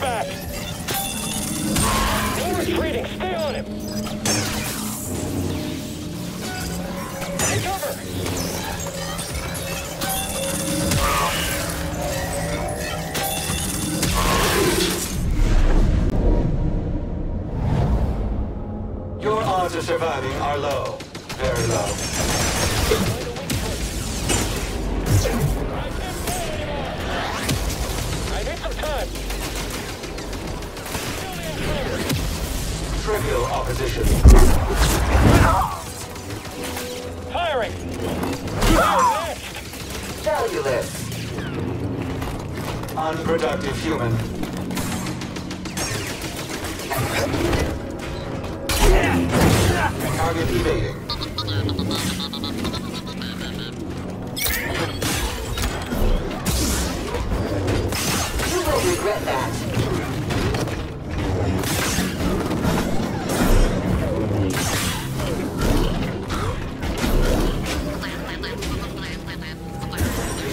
back. No retreating. Stay on him. Take cover. Your odds of surviving are low. Very low. Unproductive human. Target evading. You will regret that.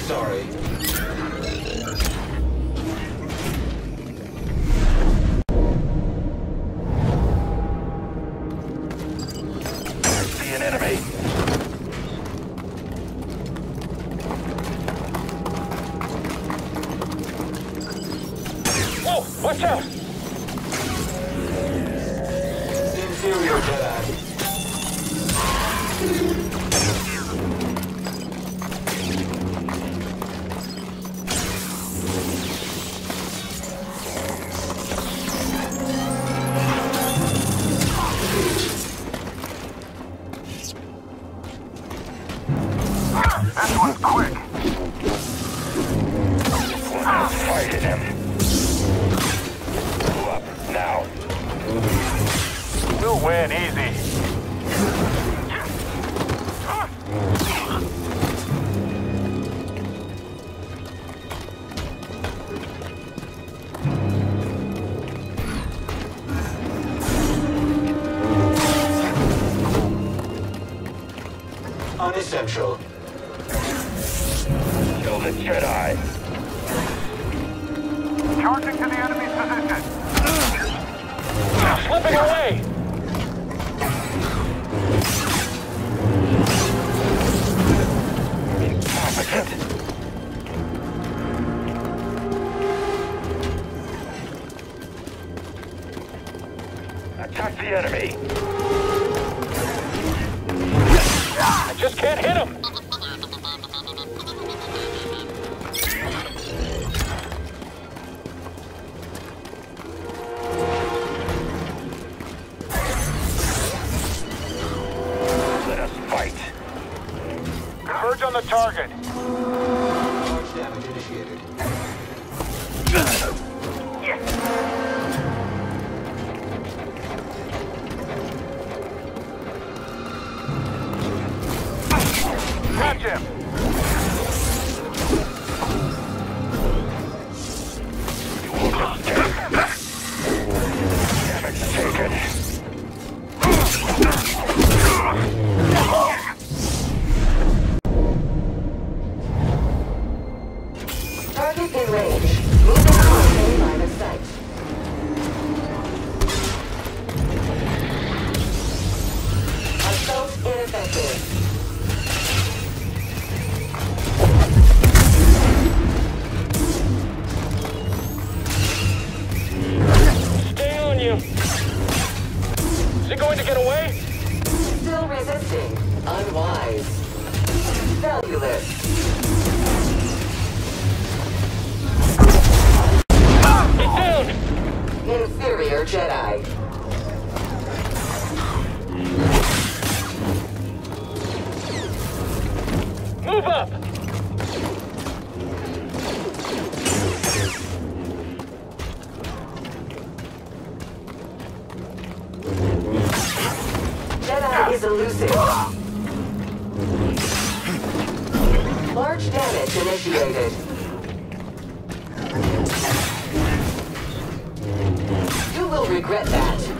Sorry. An enemy. Whoa! Watch out! Unessential. Kill the Jedi. Charging to the enemy's position. Slipping away. Incompetent. Attack the enemy. Can't hit him. Let us fight. Converge on the target. You. Is he going to get away? Still resisting. Unwise. Valueless. Move up. Jedi is elusive. Large damage initiated. You will regret that.